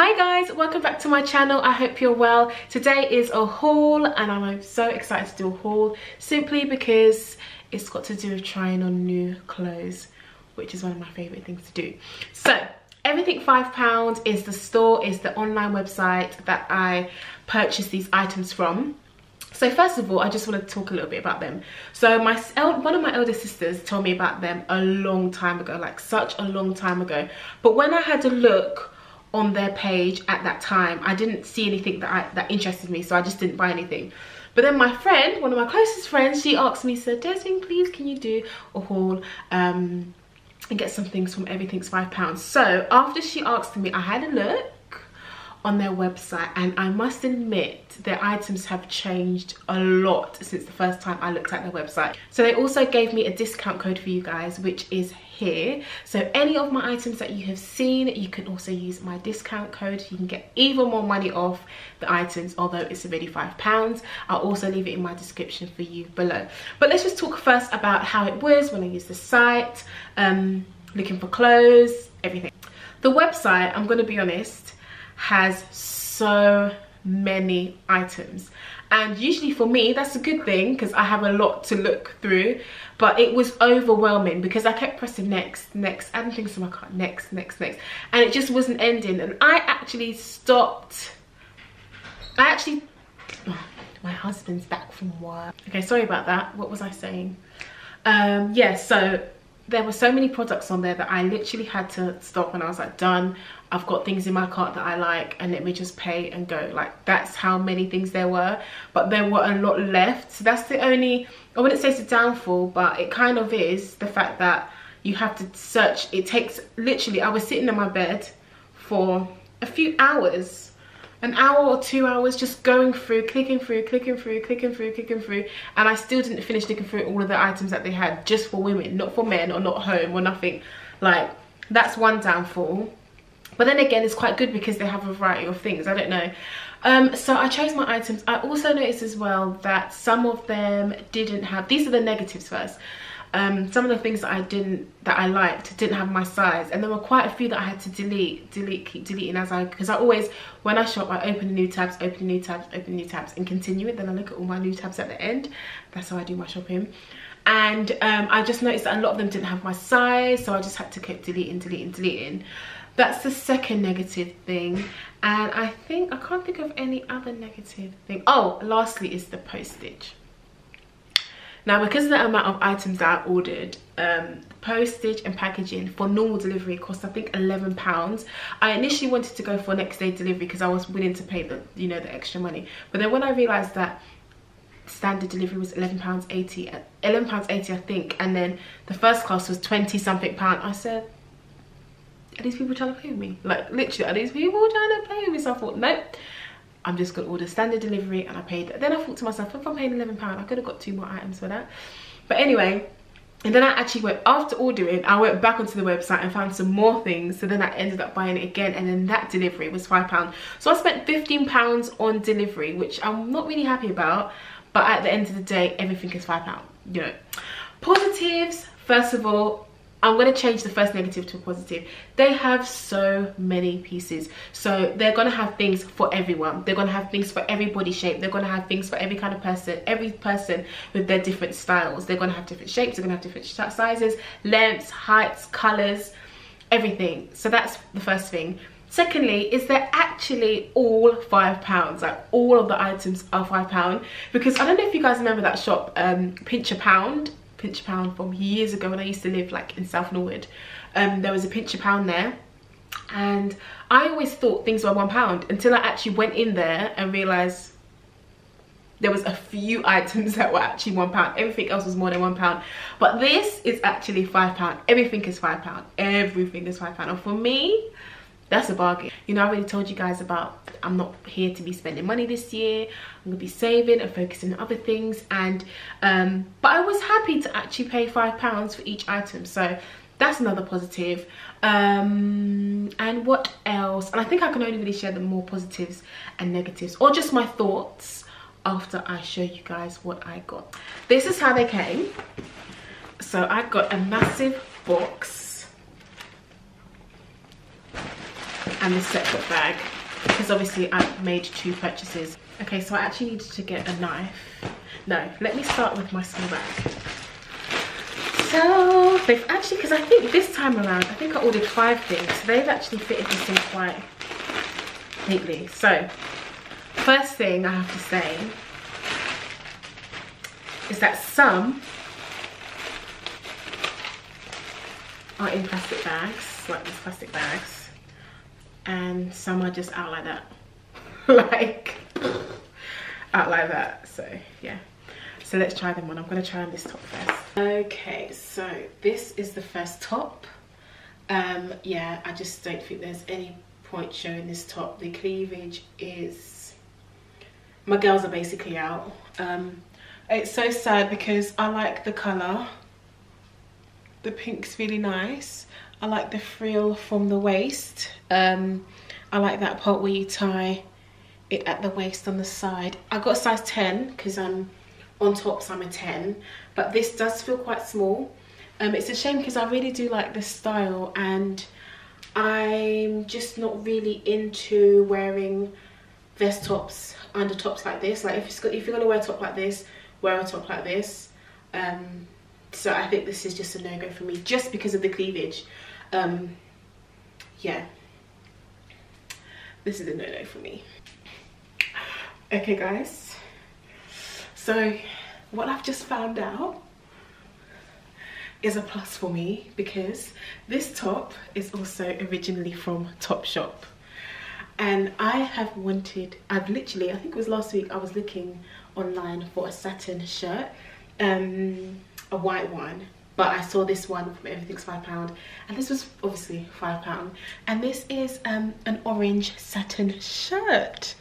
Hi guys, welcome back to my channel. I hope you're well. Today is a haul and I'm so excited to do a haul simply because it's got to do with trying on new clothes, which is one of my favorite things to do. So everything five pounds is the store, is the online website that I purchased these items from. So first of all, I just want to talk a little bit about them. So my one of my elder sisters told me about them a long time ago, like such a long time ago. But when I had a look on their page at that time. I didn't see anything that I, that interested me so i just didn't buy anything. But then my friend one of my closest friends she asked me said Desreen please can you do a haul um and get some things from everything's five pounds? So after she asked me i had a look on their website and I must admit their items have changed a lot since the first time I looked at their website. So they also gave me a discount code for you guys which is here. So any of my items that you have seen you can also use my discount code. You can get even more money off the items although it's already five pounds. I'll also leave it in my description for you below. But let's just talk first about how it was when I used the site, um, looking for clothes, everything. The website, I'm going to be honest, has so many items. And usually for me that's a good thing because I have a lot to look through but it was overwhelming because I kept pressing next next adding things to my cart next next next and it just wasn't ending. And I actually stopped I actually oh, my husband's back from work. Okay sorry about that. What was I saying? Um yeah so there were so many products on there that I literally had to stop and I was like done. I've got things in my cart that I like and let me just pay and go. Like that's how many things there were but there were a lot left. So that's the only I wouldn't say it's a downfall but it kind of is the fact that you have to search. It takes literally I was sitting in my bed for a few hours an hour or two hours just going through clicking through clicking through clicking through clicking through and i still didn't finish looking through all of the items that they had just for women not for men or not home or nothing. Like that's one downfall. But then again it's quite good because they have a variety of things i don't know. Um, so i chose my items. I also noticed as well that some of them didn't have these are the negatives first um, some of the things that I didn't that I liked didn't have my size. And there were quite a few that I had to delete delete keep deleting as I because I always when I shop I open new tabs open new tabs open new tabs and continue it. Then I look at all my new tabs at the end. That's how I do my shopping. And um, I just noticed that a lot of them didn't have my size so I just had to keep deleting deleting deleting. That's the second negative thing. And I think I can't think of any other negative thing. Oh lastly is the postage now, because of the amount of items that I ordered, um, postage and packaging for normal delivery cost I think 11 pounds. I initially wanted to go for next day delivery because I was willing to pay the, you know, the extra money. But then when I realized that standard delivery was 11 pounds 80 11 pounds 80 I think and then the first class was 20 something pound I said are these people trying to play with me like literally are these people trying to play with me so I thought nope I'm just gonna order standard delivery and I paid then I thought to myself if I'm paying 11 pound I could have got two more items for that. But anyway and then I actually went after ordering I went back onto the website and found some more things so then I ended up buying it again and then that delivery was five pound. So I spent 15 pounds on delivery which I'm not really happy about but at the end of the day everything is five pound you know. Positives first of all I'm going to change the first negative to a positive. They have so many pieces. So they're going to have things for everyone. They're going to have things for every body shape. They're going to have things for every kind of person. Every person with their different styles. They're going to have different shapes. They're going to have different sizes, lengths, heights, colours, everything. So that's the first thing. Secondly, is they're actually all five pounds. Like all of the items are five pound. Because I don't know if you guys remember that shop, um, Pinch a Pound pinch a pound from years ago when I used to live like in South Norwood. Um, there was a pinch a pound there and I always thought things were one pound until I actually went in there and realized there was a few items that were actually one pound. Everything else was more than one pound. But this is actually five pound. Everything is five pound. Everything is five pound. And for me that's a bargain. You know i already told you guys about i'm not here to be spending money this year. I'm gonna be saving and focusing on other things. And um but i was happy to actually pay five pounds for each item. So that's another positive. Um and what else? And i think i can only really share the more positives and negatives or just my thoughts after i show you guys what i got. This is how they came. So i got a massive box and this separate bag because obviously I've made two purchases. Okay, so I actually needed to get a knife. No, let me start with my small bag. So they've actually, because I think this time around, I think I ordered five things. So they've actually fitted this in quite neatly. So first thing I have to say is that some are in plastic bags, like these plastic bags, and some are just out like that. like, out like that, so yeah. So let's try them on. I'm gonna try on this top first. Okay, so this is the first top. Um, yeah, I just don't think there's any point showing this top. The cleavage is, my girls are basically out. Um, it's so sad because I like the colour. The pink's really nice. I like the frill from the waist. Um, I like that part where you tie it at the waist on the side. I got a size 10 because I'm on tops I'm a 10 but this does feel quite small um, it's a shame because I really do like this style and I'm just not really into wearing vest tops under tops like this like if, if you're gonna wear a top like this wear a top like this um, so I think this is just a no-go for me just because of the cleavage um, yeah. This is a no-no for me. Okay guys. So what I've just found out is a plus for me because this top is also originally from Topshop. And I have wanted, I've literally, I think it was last week, I was looking online for a satin shirt, um, a white one, but I saw this one from Everything's £5 and this was obviously £5 and this is um, an orange satin shirt.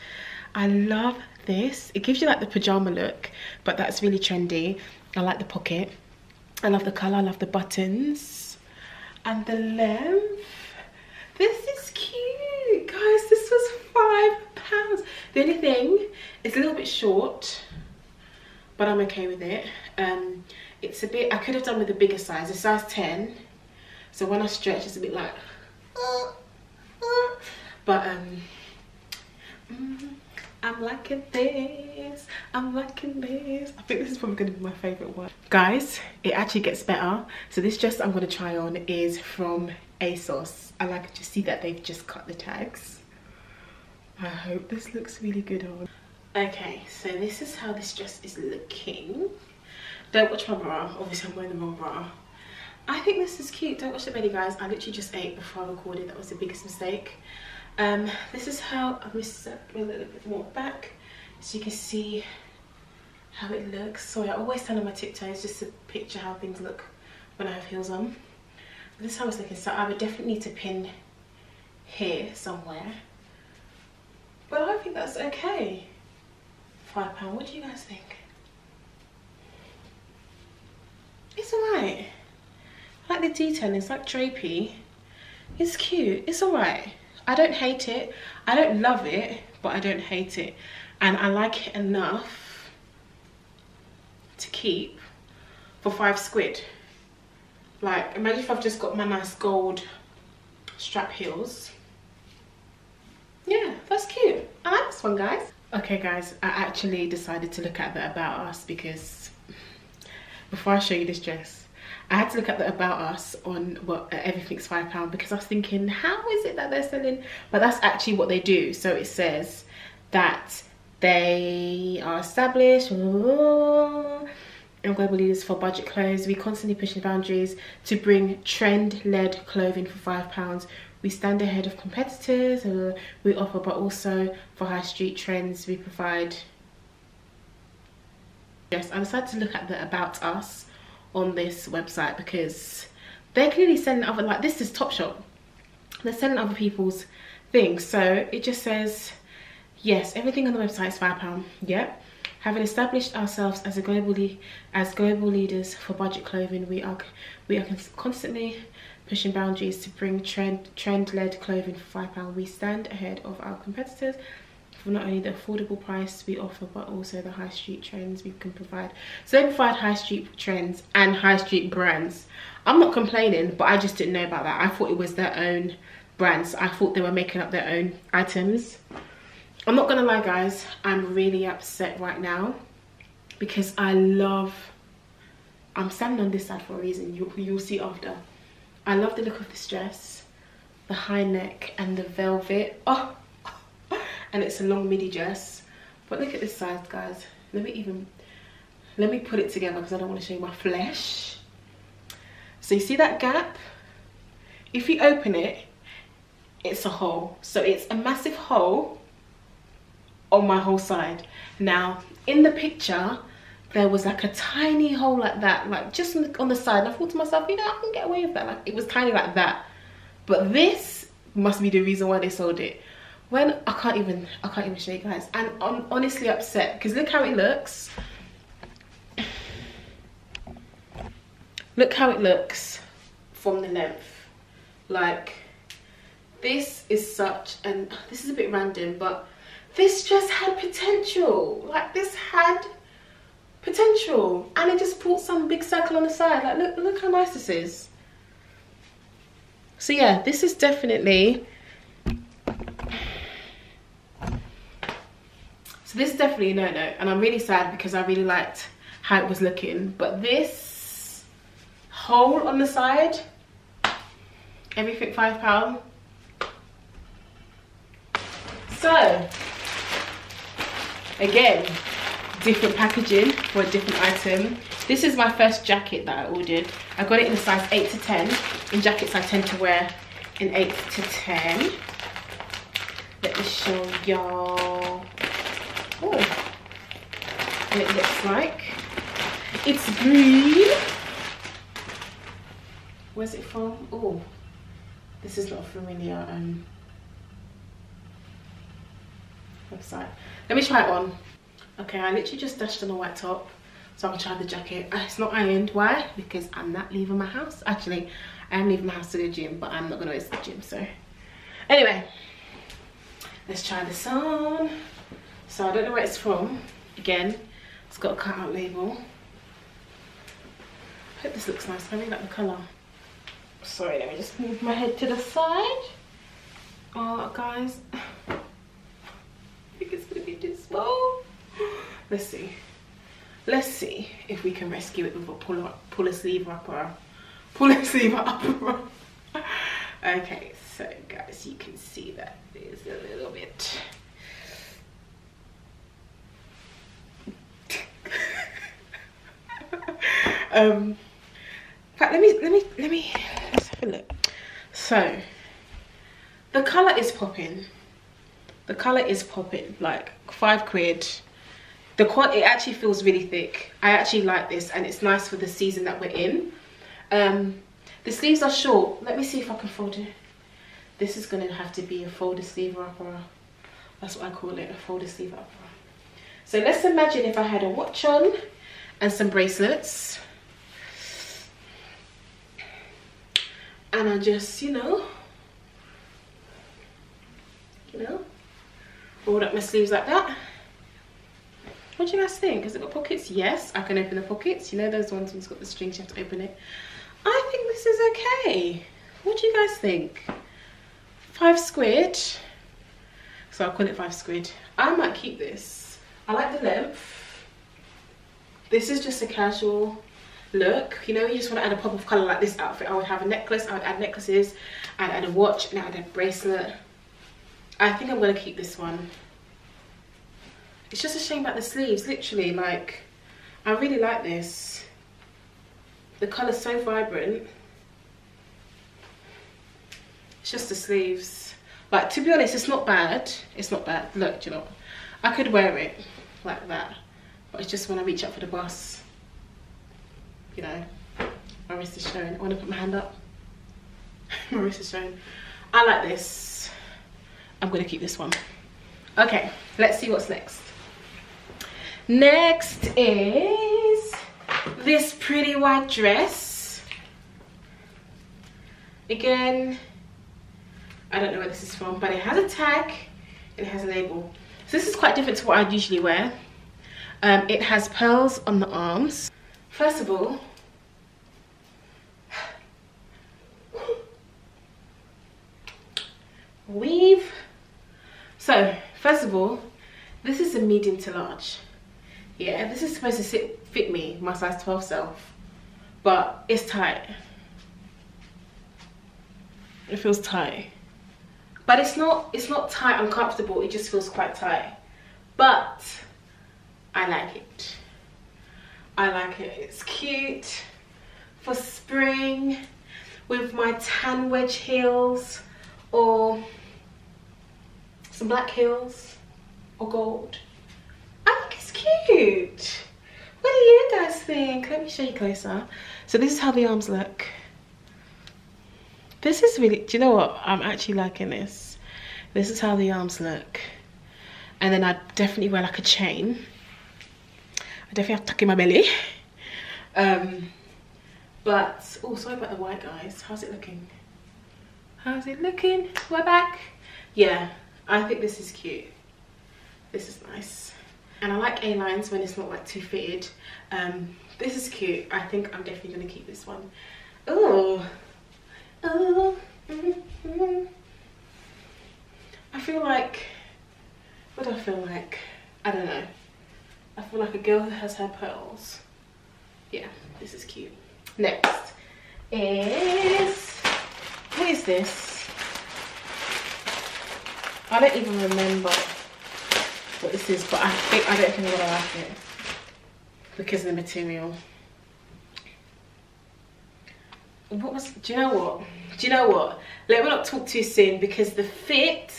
I love this. It gives you like the pajama look, but that's really trendy. I like the pocket. I love the color, I love the buttons. And the length. This is cute, guys. This was five pounds. The only thing, it's a little bit short, but I'm okay with it. Um, it's a bit, I could have done with a bigger size, a size 10. So when I stretch, it's a bit like, but um, mm, I'm liking this. I'm liking this. I think this is probably to be my favourite one. Guys, it actually gets better. So this dress I'm going to try on is from ASOS. I like to see that they've just cut the tags. I hope this looks really good on. Okay, so this is how this dress is looking. Don't watch my bra. Obviously, I'm wearing the wrong bra. I think this is cute. Don't watch the belly, guys. I literally just ate before I recorded. That was the biggest mistake. Um, this is how I missed a little bit more back so you can see how it looks. Sorry, I always stand on my tiptoes just to picture how things look when I have heels on. This is how it's looking. So I would definitely need to pin here somewhere. But I think that's okay. Five pound. What do you guys think? It's alright. I like the detailing. It's like drapey. It's cute. It's alright. I don't hate it. I don't love it, but I don't hate it. And I like it enough to keep for five squid. Like, imagine if I've just got my nice gold strap heels. Yeah, that's cute. I like this one, guys. Okay, guys, I actually decided to look at the About Us because before I show you this dress, I had to look at the about us on what uh, everything's five pound because I was thinking how is it that they're selling? But that's actually what they do. So it says that they are established global leaders for budget clothes. We constantly pushing boundaries to bring trend-led clothing for five pounds. We stand ahead of competitors we offer but also for high street trends we provide. Yes i decided to look at the about us on this website because they're clearly selling other like this is Topshop. They're selling other people's things. So it just says yes, everything on the website is five pound. Yep. Having established ourselves as a globally as global leaders for budget clothing, we are we are constantly pushing boundaries to bring trend trend led clothing for five pound. We stand ahead of our competitors for not only the affordable price we offer but also the high street trends we can provide so they provide high street trends and high street brands i'm not complaining but i just didn't know about that i thought it was their own brands. I thought they were making up their own items. I'm not gonna lie guys, I'm really upset right now because I love, I'm standing on this side for a reason, you, you'll see after. I love the look of this dress, the high neck and the velvet. Oh, and it's a long midi dress. But look at this size guys. Let me even, let me put it together because I don't want to show you my flesh. So you see that gap? If you open it, it's a hole. So it's a massive hole on my whole side. Now, in the picture, there was like a tiny hole like that, like just on the, on the side. And I thought to myself, you know, I can get away with that. Like it was tiny like that. But this must be the reason why they sold it. When I can't even, I can't even show you guys. And I'm honestly upset because look how it looks. Look how it looks from the length. Like this is such, and this is a bit random, but this just had potential. Like this had potential. And it just put some big circle on the side. Like look, look how nice this is. So yeah, this is definitely, this is definitely a no-no. And I'm really sad because I really liked how it was looking. But this hole on the side, everything five pound. So, again, different packaging for a different item. This is my first jacket that I ordered. I got it in a size 8 to 10. In jackets I tend to wear in 8 to 10. Let me show y'all. It looks like. It's green. Where's it from? Oh, this is not familiar um, website. Let me try it on. Okay, I literally just dashed on a white top. So I'm gonna try the jacket. Uh, it's not ironed. Why? Because I'm not leaving my house. Actually, I am leaving my house to the gym, but I'm not gonna waste the gym, so. Anyway, let's try this on. So I don't know where it's from. Again, it's got a cutout label. I hope this looks nice. I really like the colour. Sorry, let me just move my head to the side. Oh, guys. I think it's gonna be too small. Let's see. Let's see if we can rescue it with a pull pull a sleeve up or pull a sleeve up. okay, so guys, you can see that there's a little bit. Um, in fact, let me let me let me let's have a look. So the color is popping. The color is popping. Like five quid. The it actually feels really thick. I actually like this and it's nice for the season that we're in. Um the sleeves are short. Let me see if i can fold it. This is going to have to be a folded sleeve upper. That's what i call it a folded sleeve upper. So let's imagine if i had a watch on and some bracelets and i just you know you know rolled up my sleeves like that what do you guys think? Has it got pockets? Yes, I can open the pockets. You know those ones when it's got the strings, you have to open it. I think this is okay. What do you guys think? Five squid. So I'll call it five squid. I might keep this. I like the length. This is just a casual look. You know, you just want to add a pop of colour like this outfit. I would have a necklace, I would add necklaces, I'd add a watch, and I'd add a bracelet. I think I'm going to keep this one. It's just a shame about the sleeves literally like i really like this. The color's so vibrant. It's just the sleeves. But to be honest it's not bad. It's not bad. Look you know i could wear it like that but it's just when i reach up for the bus you know my wrist is showing i want to put my hand up wrist is showing i like this i'm gonna keep this one okay let's see what's next Next is this pretty white dress. Again, I don't know where this is from, but it has a tag and it has a label. So this is quite different to what I'd usually wear. Um, it has pearls on the arms. First of all, weave. So first of all, this is a medium to large. Yeah, this is supposed to sit, fit me, my size 12 self, but it's tight. It feels tight. But it's not, it's not tight uncomfortable, it just feels quite tight. But I like it. I like it, it's cute for spring with my tan wedge heels or some black heels or gold. I think it's cute. What do you guys think? Let me show you closer. So this is how the arms look. This is really, do you know what? I'm actually liking this. This is how the arms look. And then I definitely wear like a chain. I definitely have tuck in my belly. Um, but, oh, sorry about the white guys. How's it looking? How's it looking? We're back. Yeah, I think this is cute. This is nice. And I like A-lines when it's not like too fitted. Um, this is cute. I think I'm definitely gonna keep this one. Oh, oh. Mm -hmm. I feel like, what do I feel like? I don't know. I feel like a girl who has her pearls. Yeah, this is cute. Next is, what is this? I don't even remember what this is, but I think, I don't think I'm gonna like it because of the material. What was, do you know what? Do you know what? Let me not talk too soon because the fit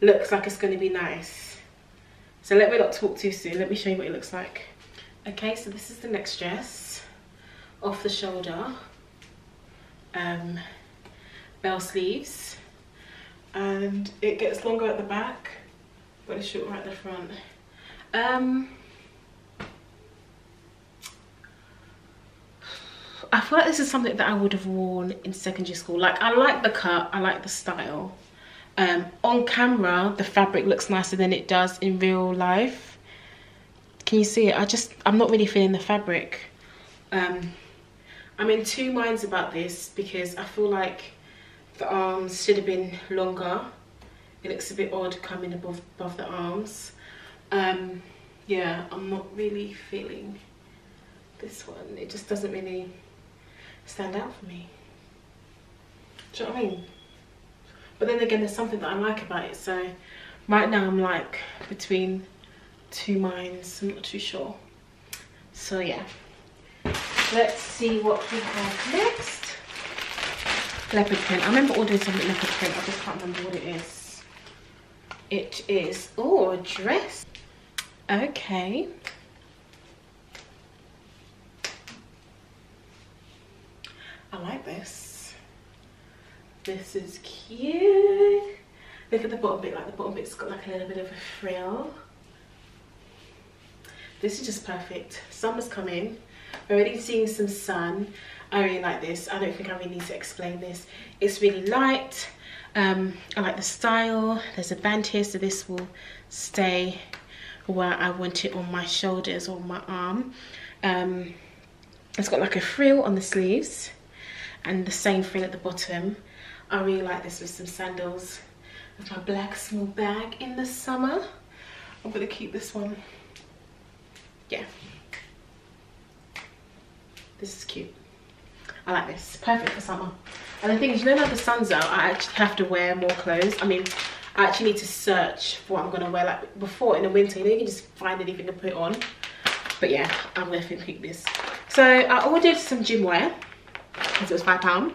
looks like it's gonna be nice. So let me not talk too soon. Let me show you what it looks like. Okay, so this is the next dress off the shoulder. Um, bell sleeves. And it gets longer at the back but it's shorter at the front. Um, I feel like this is something that I would have worn in secondary school. Like I like the cut. I like the style um, on camera the fabric looks nicer than it does in real life can you see it I just I'm not really feeling the fabric um, I'm in two minds about this because I feel like the arms should have been longer. It looks a bit odd coming above, above the arms. Um, yeah, I'm not really feeling this one. It just doesn't really stand out for me. Do you know what I mean? But then again, there's something that I like about it. So right now I'm like between two minds. I'm not too sure. So yeah. Let's see what we have next. Leopard print. I remember ordering something leopard print. I just can't remember what it is. It is, oh, a dress. Okay. I like this. This is cute. Look at the bottom bit, like the bottom bit's got like a little bit of a frill. This is just perfect. Summer's coming. Already seeing some sun. I really like this. I don't think I really need to explain this. It's really light. Um, I like the style. There's a band here so this will stay where I want it on my shoulders or my arm. Um, it's got like a frill on the sleeves and the same frill at the bottom I really like this with some sandals with my black small bag in the summer I'm gonna keep this one yeah this is cute. I like this. Perfect for summer. And the thing is, you know now the sun's out, I actually have to wear more clothes. I mean, I actually need to search for what I'm going to wear. Like before in the winter, you know, you can just find anything to put on. But yeah, I'm to keep this. So I ordered some gym wear because it was £5.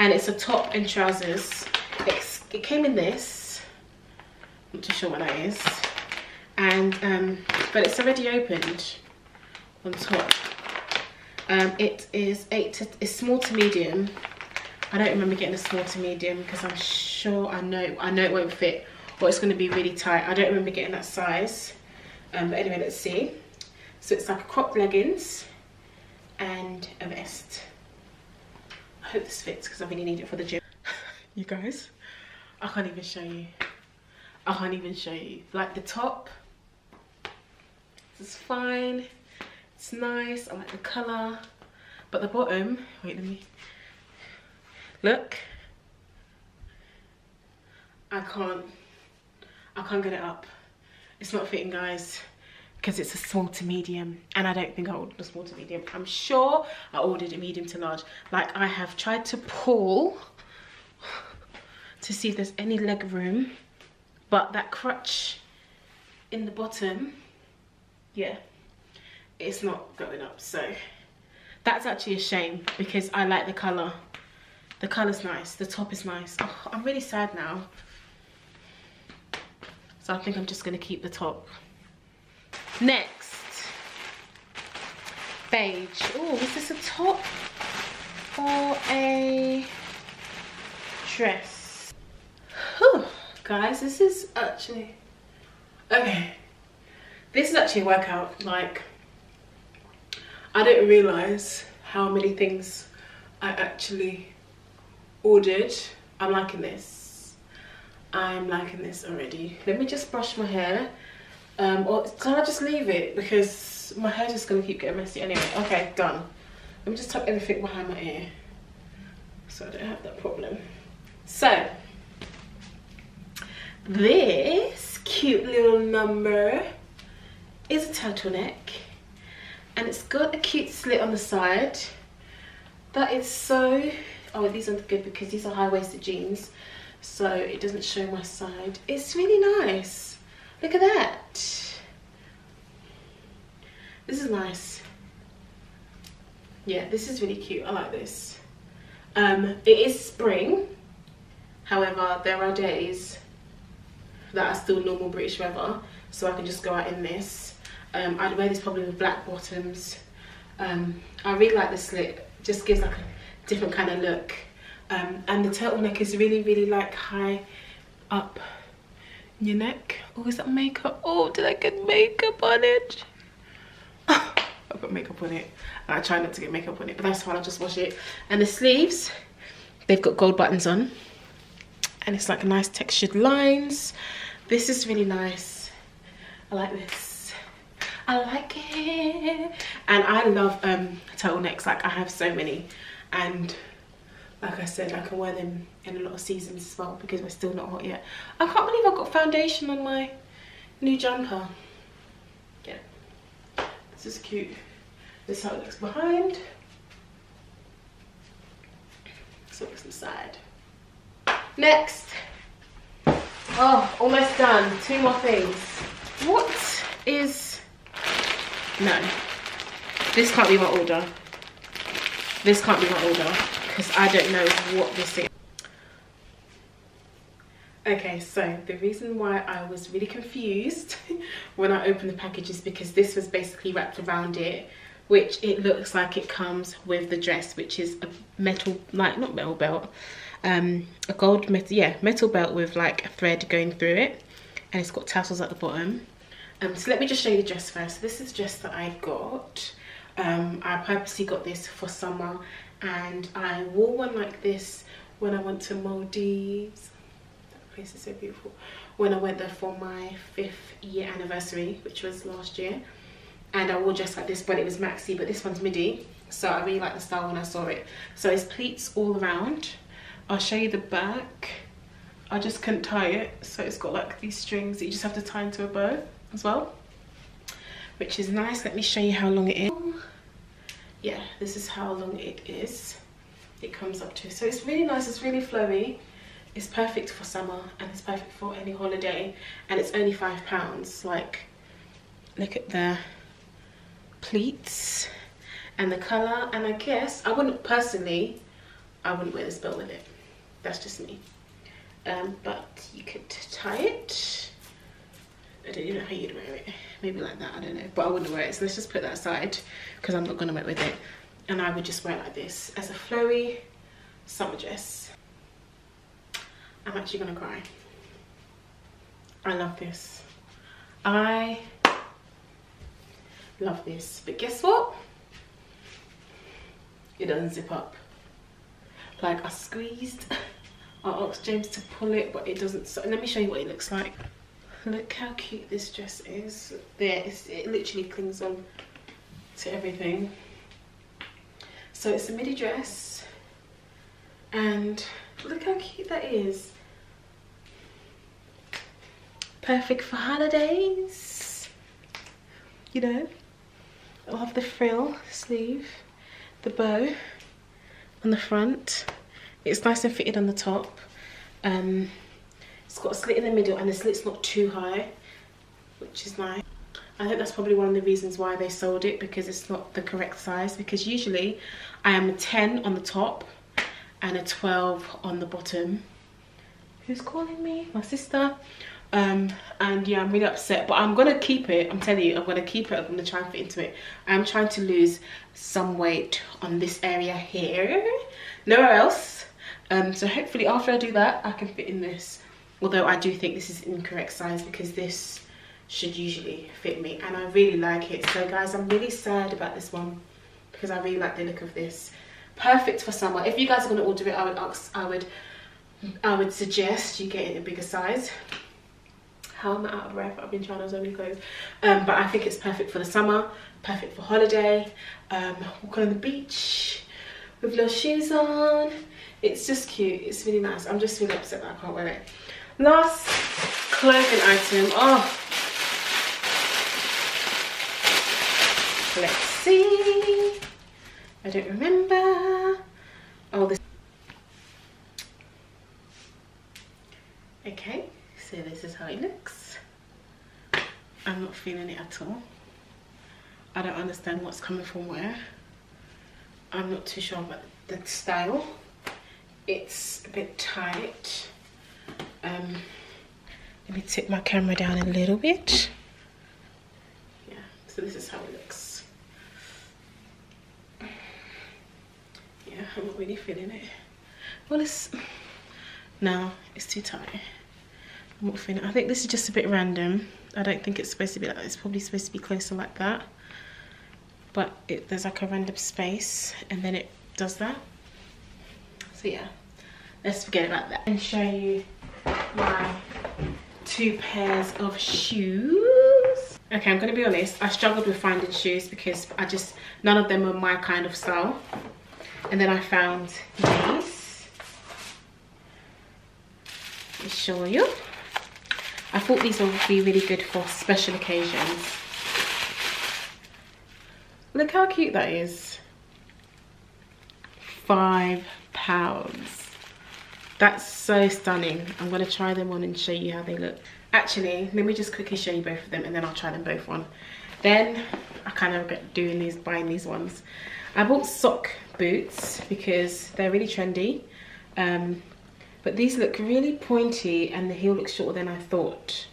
And it's a top and trousers. It's, it came in this. I'm not too sure what that is. And, um, but it's already opened on top um, it is eight to, it's small to medium. I don't remember getting a small to medium because I'm sure I know I know it won't fit or it's going to be really tight. I don't remember getting that size. Um, but anyway, let's see. So it's like a cropped leggings and a vest. I hope this fits because I really need it for the gym. you guys, I can't even show you. I can't even show you. Like the top, this is fine. It's nice, I like the colour. But the bottom, wait, let me, look. I can't, I can't get it up. It's not fitting guys because it's a small to medium and I don't think I ordered a small to medium. I'm sure I ordered a medium to large. Like I have tried to pull to see if there's any leg room but that crutch in the bottom, yeah, it's not going up. So that's actually a shame because I like the colour. The colour's nice, the top is nice. Oh, I'm really sad now. So I think I'm just gonna keep the top. Next, beige. Oh, is this a top or a dress? Whew, guys, this is actually, okay. This is actually a workout. Like, I didn't realize how many things I actually ordered. I'm liking this. I'm liking this already. Let me just brush my hair um, or can I just leave it? Because my hair's just going to keep getting messy anyway. Okay, done. Let me just tuck everything behind my ear. So I don't have that problem. So, this cute little number is a turtleneck. And it's got a cute slit on the side. That is so... Oh, these aren't good because these are high-waisted jeans. So it doesn't show my side. It's really nice. Look at that. This is nice. Yeah, this is really cute. I like this. Um, it is spring. However, there are days that are still normal British weather. So I can just go out in this. Um, I'd wear this probably with black bottoms. Um, I really like the slit. Just gives like a different kind of look. Um, and the turtleneck is really, really like high up your neck. Oh, is that makeup? Oh, did I get makeup on it? I've got makeup on it. And I try not to get makeup on it, but that's fine, I'll just wash it. And the sleeves, they've got gold buttons on. And it's like nice textured lines. This is really nice. I like this. I like it. And I love um, turtlenecks, like I have so many. And like I said, I can wear them in a lot of seasons as well because we're still not hot yet. I can't believe I've got foundation on my new jumper. Yeah, this is cute. This is how it looks behind. So it looks inside. Next. Oh, almost done. Two more things. What is... No. This can't be my order. This can't be my order because I don't know what this is. Okay, so the reason why I was really confused when I opened the package is because this was basically wrapped around it, which it looks like it comes with the dress, which is a metal, like not metal belt, um, a gold metal, yeah, metal belt with like a thread going through it, and it's got tassels at the bottom. Um, so let me just show you the dress first. This is dress that I got. Um, I purposely got this for summer and I wore one like this when I went to Maldives. That place is so beautiful. When I went there for my fifth year anniversary, which was last year. And I wore just like this, but it was maxi, but this one's midi. So I really like the style when I saw it. So it's pleats all around. I'll show you the back. I just couldn't tie it. So it's got like these strings that you just have to tie into a bow as well. Which is nice. Let me show you how long it is yeah this is how long it is. It comes up to so it's really nice it's really flowy. It's perfect for summer and it's perfect for any holiday. And it's only five pounds like look at the pleats and the color and i guess i wouldn't personally i wouldn't wear this belt with it. That's just me. Um, but you could tie it I don't know how you'd wear it. Maybe like that, I don't know. But I wouldn't wear it. So let's just put that aside because I'm not going to wear it with it. And I would just wear it like this as a flowy summer dress. I'm actually going to cry. I love this. I love this. But guess what? It doesn't zip up. Like I squeezed. I asked James to pull it, but it doesn't. So let me show you what it looks like. Look how cute this dress is. There, it literally clings on to everything. So it's a midi dress and look how cute that is. perfect for holidays you know I'll have the frill sleeve the bow on the front it's nice and fitted on the top um, it's got a slit in the middle and the slit's not too high which is nice. I think that's probably one of the reasons why they sold it because it's not the correct size because usually I am a 10 on the top and a 12 on the bottom. Who's calling me? My sister. Um and yeah i'm really upset but i'm gonna keep it. I'm telling you i'm gonna keep it. I'm gonna try and fit into it. I'm trying to lose some weight on this area here nowhere else. Um so hopefully after i do that i can fit in this although i do think this is incorrect size because this should usually fit me and i really like it so guys i'm really sad about this one because i really like the look of this perfect for summer if you guys are going to order it i would ask i would i would suggest you get it in a bigger size how am I out of breath? I've been trying on so many clothes. Um, but I think it's perfect for the summer, perfect for holiday, um, walking on the beach with little shoes on. It's just cute, it's really nice. I'm just really upset that I can't wear it. Last clothing item, oh. Let's see. I don't remember. Oh, this. Okay so this is how it looks i'm not feeling it at all i don't understand what's coming from where i'm not too sure about the style it's a bit tight um let me tip my camera down a little bit yeah so this is how it looks yeah i'm not really feeling it well it's no it's too tight I'm not feeling it. I think this is just a bit random. I don't think it's supposed to be like. It's probably supposed to be closer like that. But it, there's like a random space and then it does that. So yeah, let's forget about that. And show you my two pairs of shoes. Okay, I'm gonna be honest, I struggled with finding shoes because I just, none of them were my kind of style. And then I found these. Let me show you. I thought these would be really good for special occasions. Look how cute that is. Five pounds. That's so stunning. I'm gonna try them on and show you how they look. Actually, let me just quickly show you both of them and then I'll try them both on. Then I kind of get doing these, buying these ones. I bought sock boots because they're really trendy. Um, but these look really pointy and the heel looks shorter than I thought.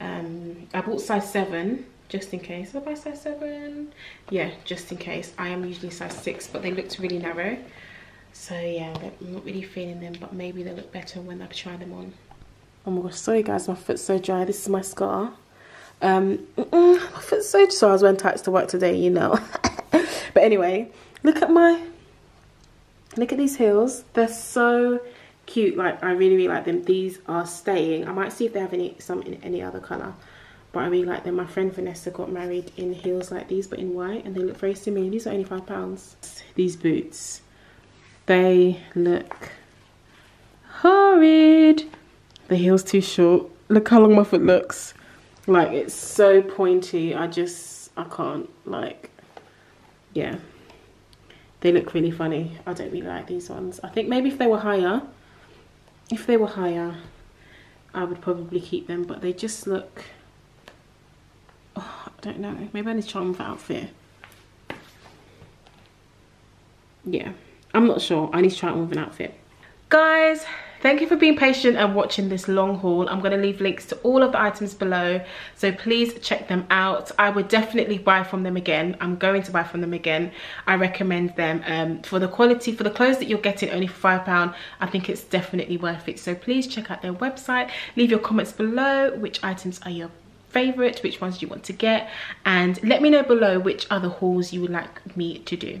Um, I bought size 7 just in case. Did I buy size 7? Yeah, just in case. I am usually size 6 but they looked really narrow. So yeah, I'm not really feeling them but maybe they look better when I try them on. Oh my gosh, sorry guys, my foot's so dry. This is my scar. Um, mm -mm, my foot's so dry. I was wearing tights to work today, you know. but anyway, look at my, look at these heels. They're so cute like i really really like them these are staying i might see if they have any some in any other color but i really like them my friend vanessa got married in heels like these but in white and they look very similar these are only five pounds these boots they look horrid. The heel's too short. Look how long my foot looks. Like it's so pointy. I just i can't like yeah. They look really funny. I don't really like these ones. I think maybe if they were higher if they were higher I would probably keep them but they just look oh, I don't know. Maybe I need to try them with outfit. Yeah I'm not sure I need to try it with an outfit guys Thank you for being patient and watching this long haul. I'm going to leave links to all of the items below, so please check them out. I would definitely buy from them again. I'm going to buy from them again. I recommend them um, for the quality, for the clothes that you're getting only for £5. I think it's definitely worth it. So please check out their website. Leave your comments below. Which items are your favorite? Which ones do you want to get? And let me know below which other hauls you would like me to do.